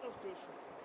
тут точно.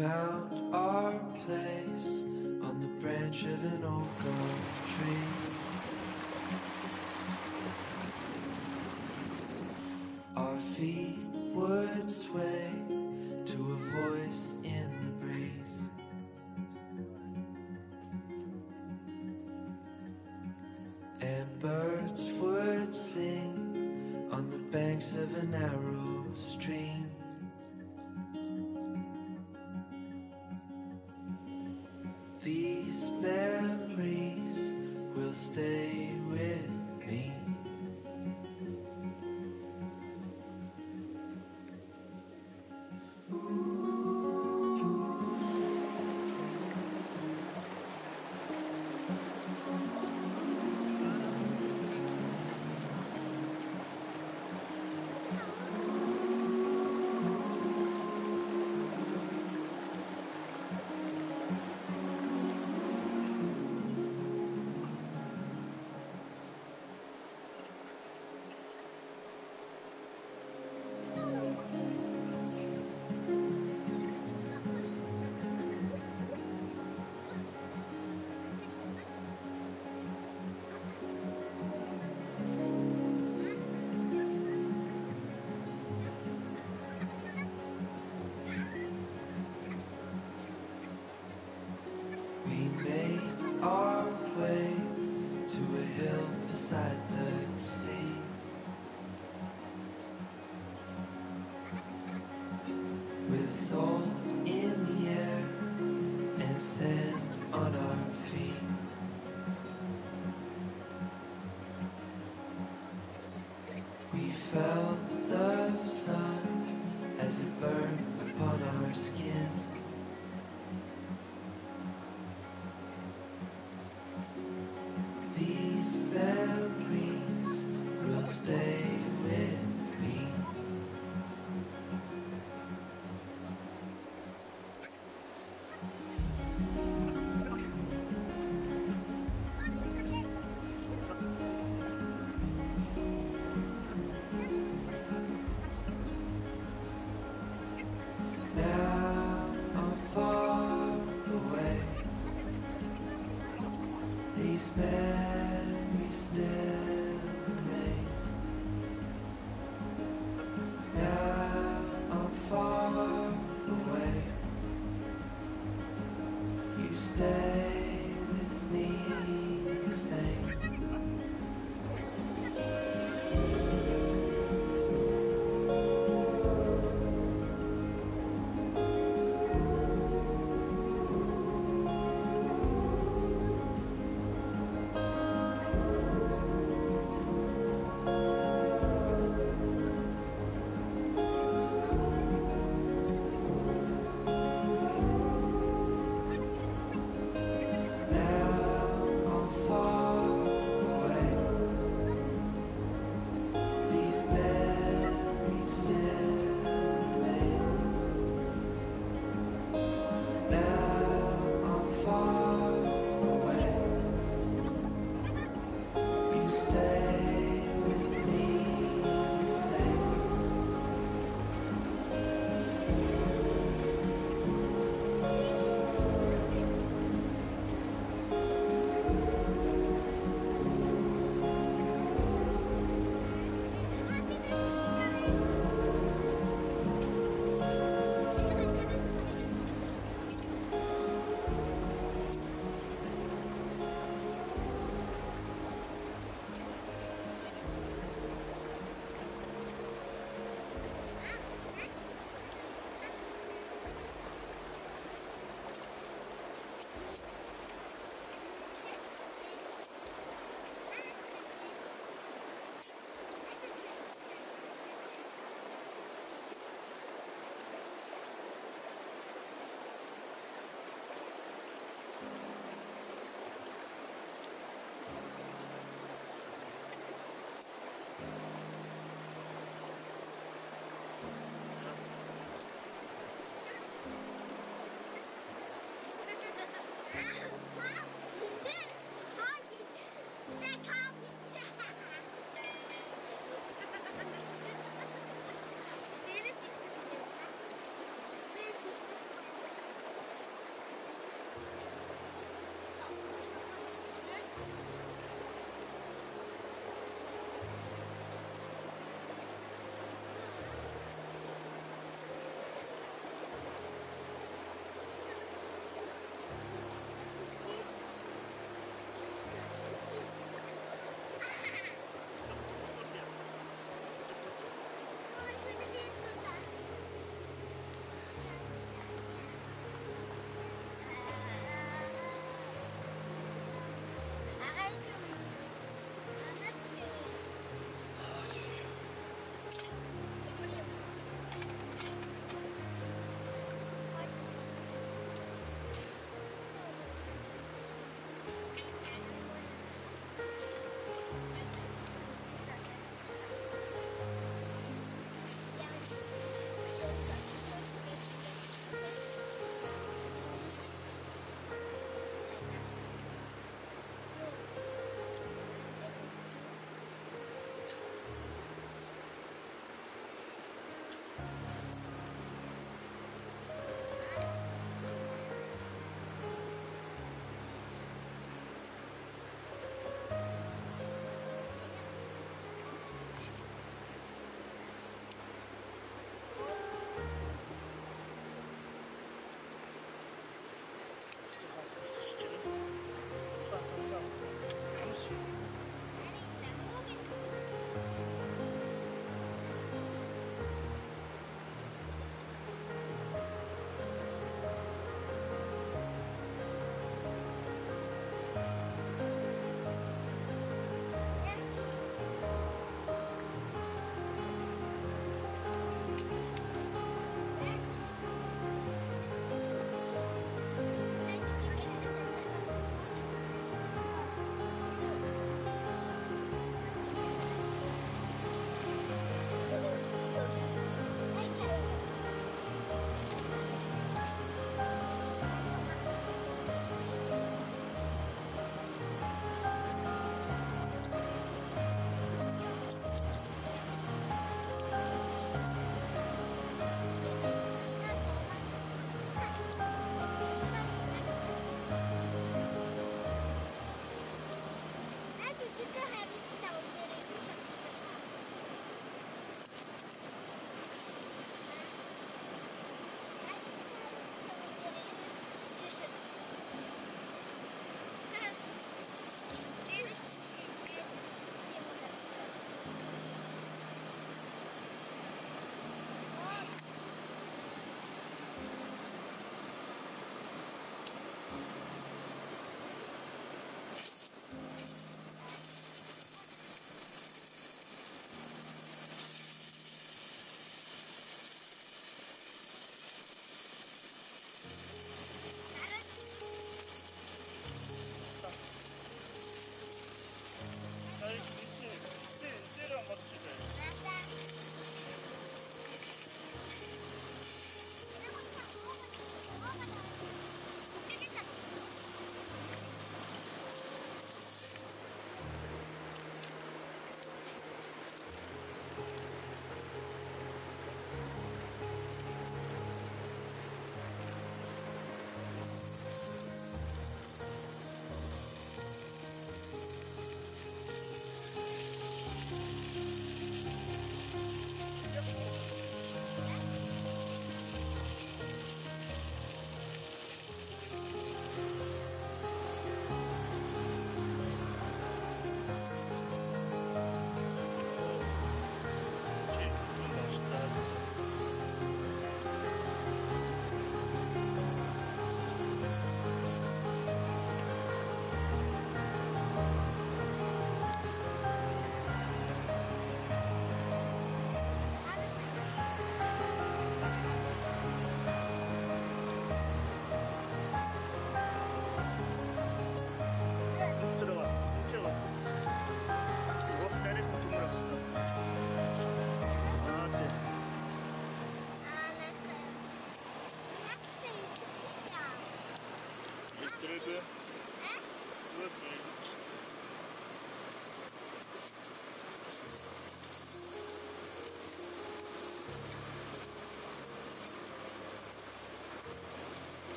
found our place on the branch of an old gum tree. Our feet memories will stay.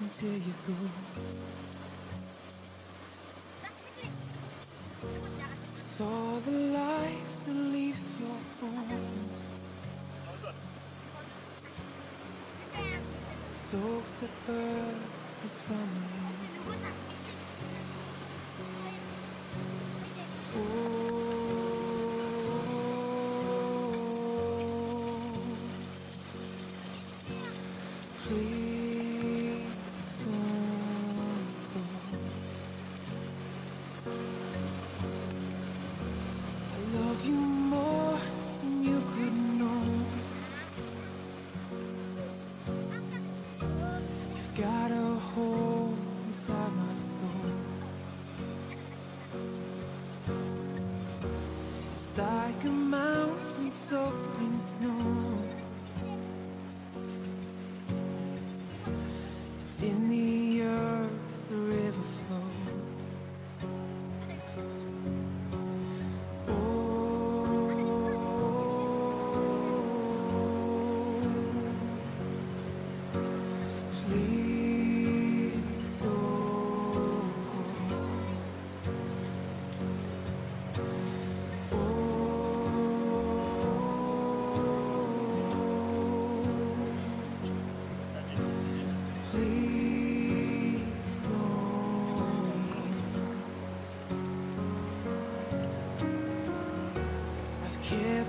Until you go. It's all the life that leaves your bones. Soaks the purpose from you. Like a mountain soaked in snow. It's in the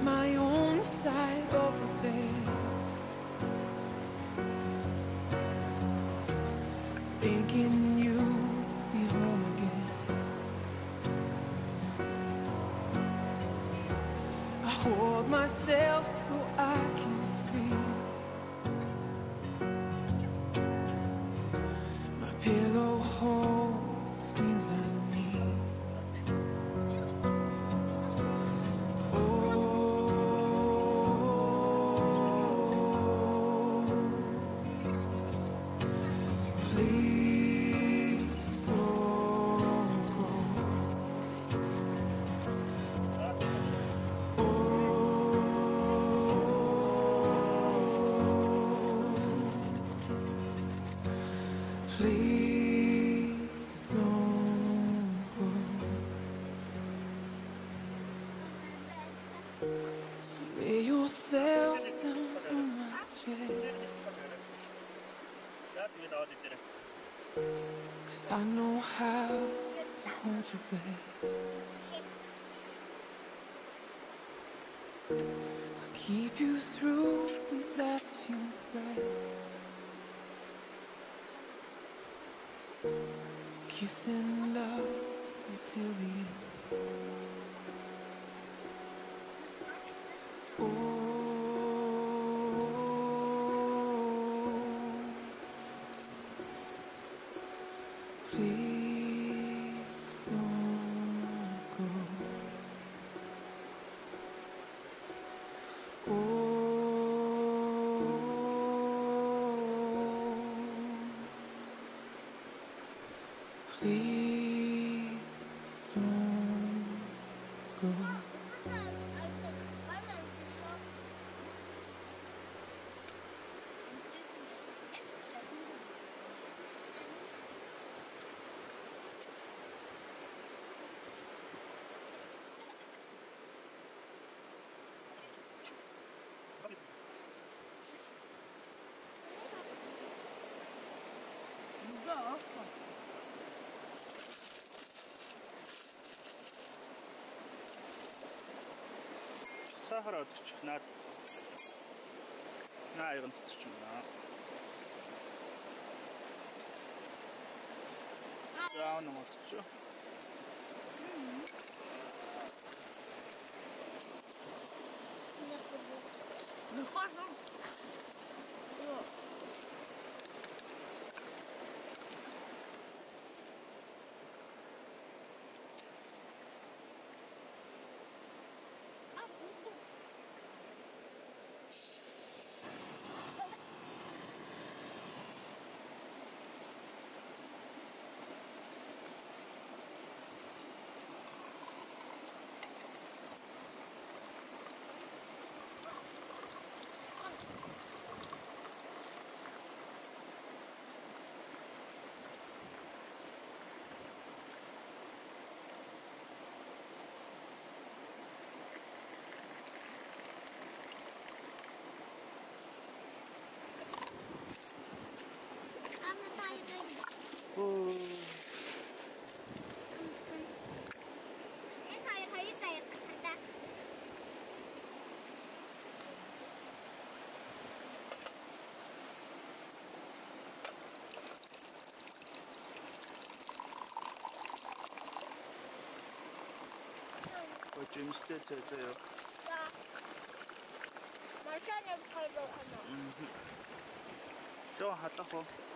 my own side of the bed. Thinking you'll be home again. I hold myself so I can sleep. Hold you back. I'll keep you through these last few breaths. Kiss and love till the end. Please сахар одчих наад наа айгын татчих юм байна. Заав нэг олчих. Ну хорошо. жимстэй цай цай яа. Машаа нэг хоёр уу. Мм. Жоо халах уу?